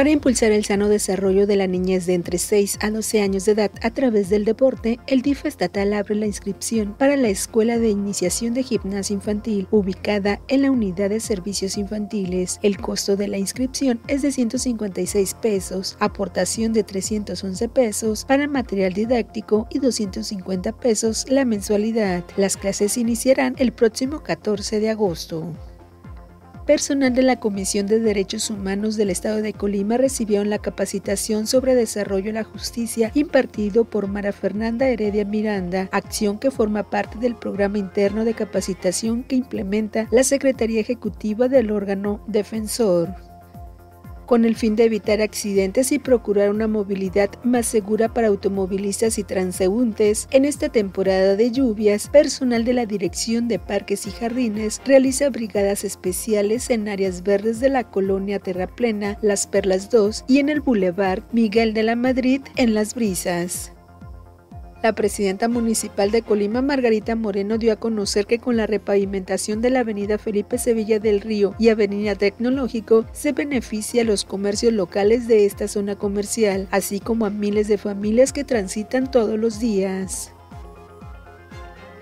Para impulsar el sano desarrollo de la niñez de entre 6 a 12 años de edad a través del deporte, el DIF estatal abre la inscripción para la Escuela de Iniciación de Gimnasia Infantil, ubicada en la Unidad de Servicios Infantiles. El costo de la inscripción es de 156 pesos, aportación de 311 pesos para material didáctico y 250 pesos la mensualidad. Las clases iniciarán el próximo 14 de agosto. Personal de la Comisión de Derechos Humanos del Estado de Colima recibió la capacitación sobre desarrollo de la justicia impartido por Mara Fernanda Heredia Miranda, acción que forma parte del programa interno de capacitación que implementa la Secretaría Ejecutiva del órgano defensor con el fin de evitar accidentes y procurar una movilidad más segura para automovilistas y transeúntes. En esta temporada de lluvias, personal de la Dirección de Parques y Jardines realiza brigadas especiales en áreas verdes de la colonia Terraplena, Las Perlas 2 y en el Boulevard Miguel de la Madrid en Las Brisas. La presidenta municipal de Colima, Margarita Moreno, dio a conocer que con la repavimentación de la avenida Felipe Sevilla del Río y avenida Tecnológico, se beneficia a los comercios locales de esta zona comercial, así como a miles de familias que transitan todos los días.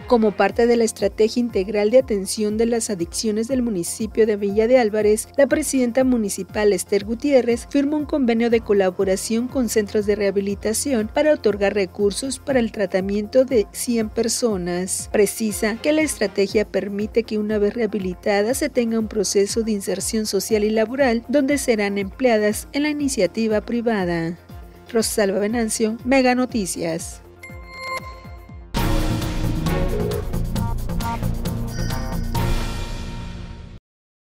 Como parte de la estrategia integral de atención de las adicciones del municipio de Villa de Álvarez, la presidenta municipal Esther Gutiérrez firmó un convenio de colaboración con centros de rehabilitación para otorgar recursos para el tratamiento de 100 personas. Precisa que la estrategia permite que una vez rehabilitada se tenga un proceso de inserción social y laboral donde serán empleadas en la iniciativa privada. Rosalba Venancio, Mega Noticias.